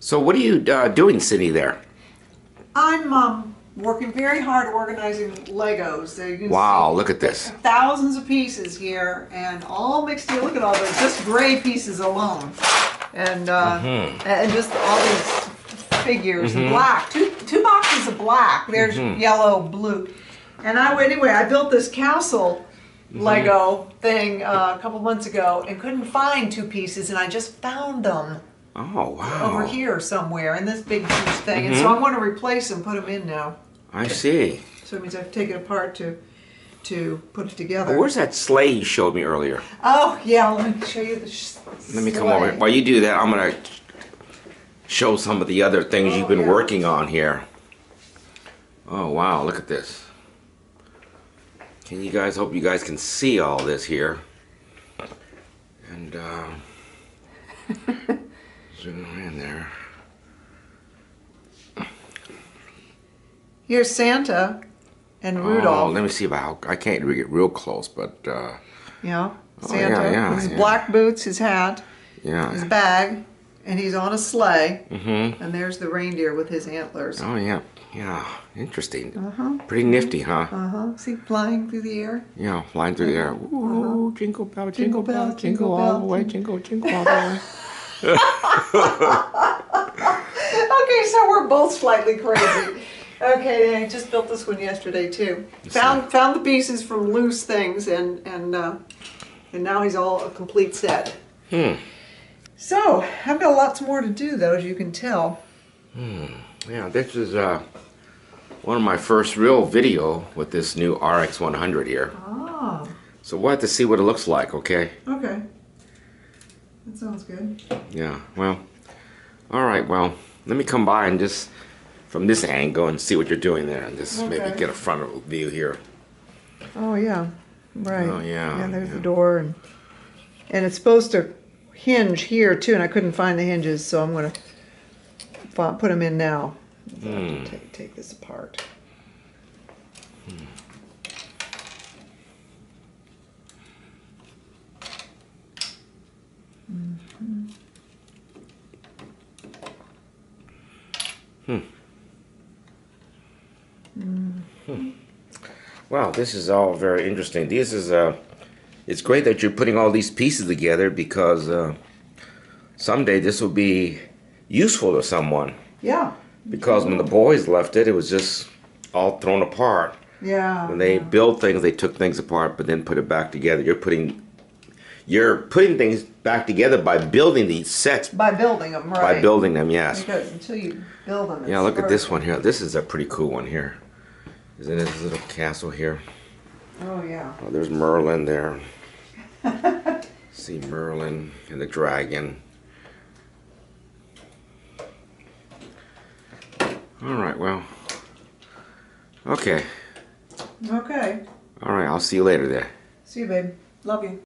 So what are you uh, doing, Cindy? There? I'm um, working very hard organizing Legos. So you can Wow! see Look at this. thousands of pieces here, and all mixed together. Look at all those, just gray pieces alone, and uh, Mm-hmm. and just all these figures, black. Two two boxes of black. There's Mm-hmm. yellow, blue, and I anyway. I built this castle. Mm-hmm. Lego thing uh, a couple months ago and couldn't find two pieces, and I just found them Oh wow! over here somewhere in this big huge thing, and so I want to replace them, put them in now. I see. So it means I have to take it apart to to put it together. Where's that sleigh you showed me earlier? Oh yeah, let me show you the. Let me come over. While you do that, I'm gonna show some of the other things you've been Oh, yeah. working on here. Oh wow! Look at this. Can you guys? Hope you guys can see all this here. And uh, zoom in there. Here's Santa and Rudolph. Oh, let me see about. I can't really get real close, but uh, yeah, Oh, Santa. yeah, yeah, his yeah. black boots, his hat, yeah. his bag, and he's on a sleigh. Mm-hmm. And there's the reindeer with his antlers. Oh yeah, yeah. Interesting. Uh-huh. Pretty nifty, huh? Uh huh. See, flying through the air. Yeah, flying through the air. Ooh, jingle bell, jingle, Jingle bell, bell, jingle, jingle all bell, the way, jingle, jingle all the way. Okay, so we're both slightly crazy. Okay, I just built this one yesterday too. Found found the pieces from loose things, and and uh, and now he's all a complete set. Hmm. So I've got lots more to do, though, as you can tell. Hmm. Yeah, this is uh, one of my first real video with this new RX 100 here. Ah, So we'll have to see what it looks like, okay? okay. That sounds good. Yeah, well, all right, well, let me come by and just from this angle and see what you're doing there and just maybe get a front view here. Oh yeah, right. Oh, yeah, Yeah, there's yeah. the door, and and it's supposed to hinge here too, and I couldn't find the hinges, so I'm gonna put them in now. Hmm. Take, take this apart. Wow, this is all very interesting. This is uh, it's great that you're putting all these pieces together because uh, someday this will be useful to someone. Yeah. Because when the boys left it, it was just all thrown apart. Yeah. When they build things, they took things apart, but then put it back together. You're putting, you're putting things back together by building these sets, by building them, right? by building them. Yes. Because until you build them, Yeah. Look at this one here. This is a pretty cool one here. Isn't it this little castle here? Oh yeah. Oh, there's Merlin there. See Merlin and the dragon. All right, well. Okay. Okay. All right, I'll see you later there. See you, babe. Love you.